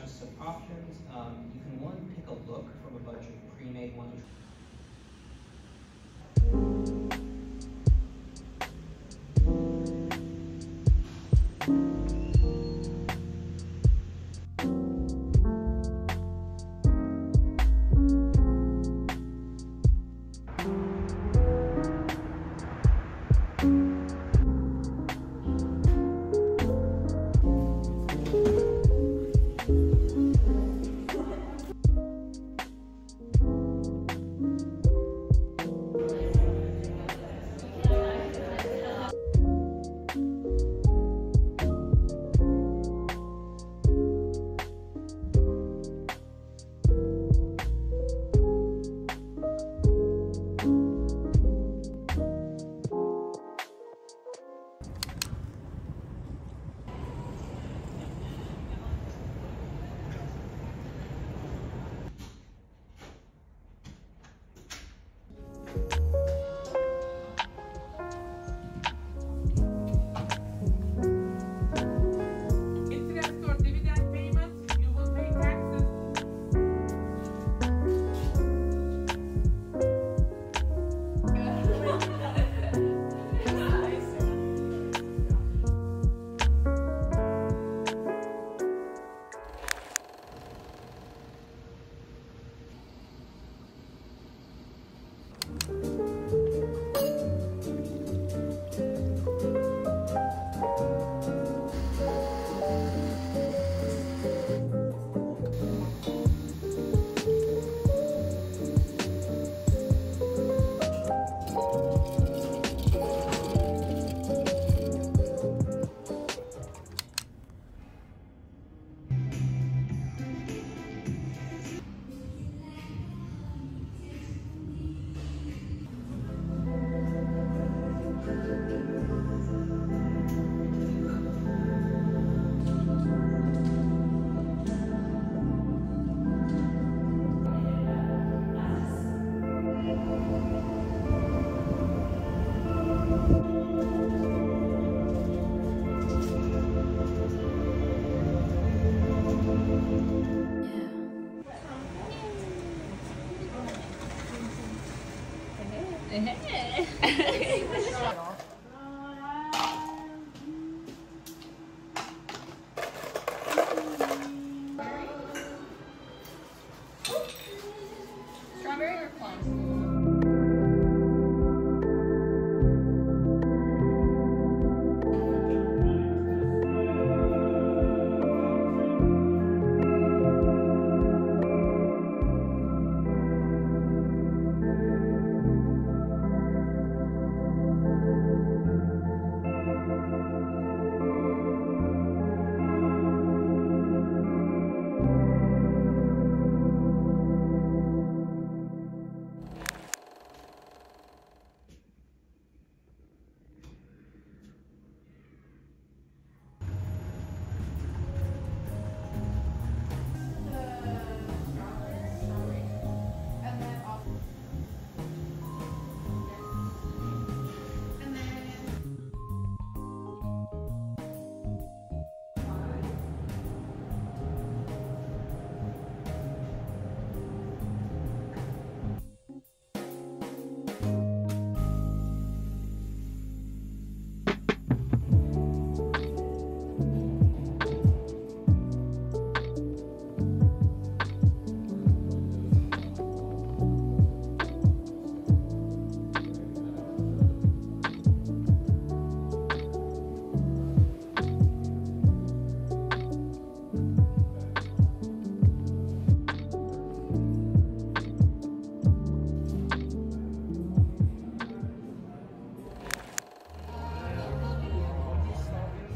just some options. Strawberry or plum?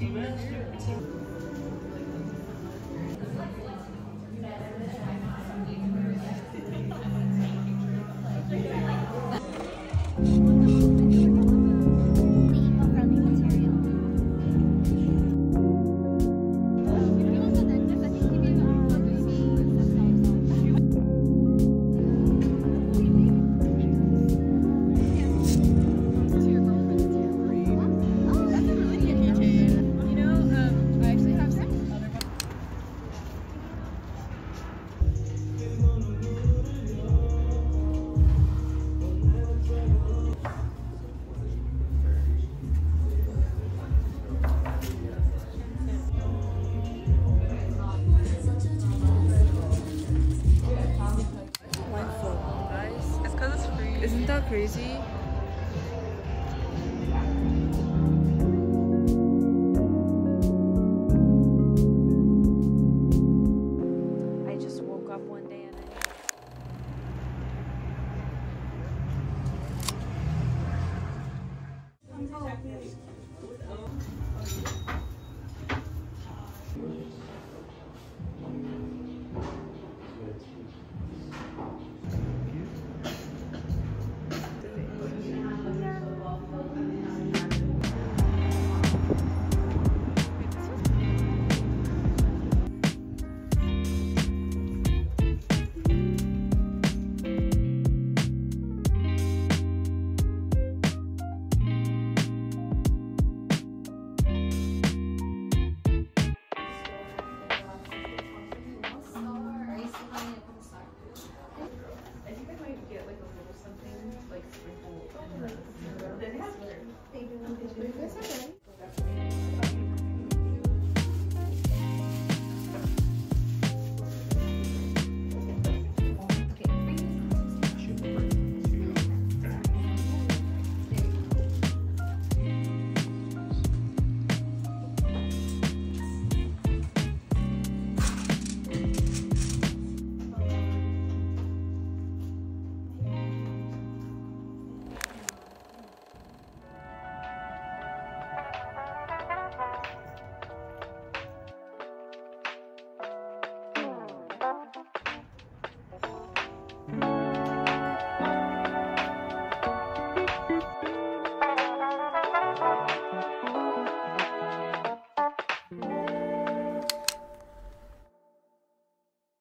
Amen. Crazy?